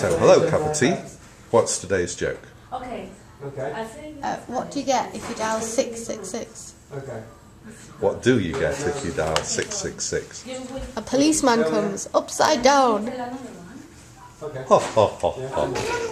So, hello, cup of tea. What's today's joke? Okay. Okay. Uh, what do you get if you dial 666? Okay. What do you get if you dial 666? A policeman comes upside down. Okay. Ho, ho, ho, ho.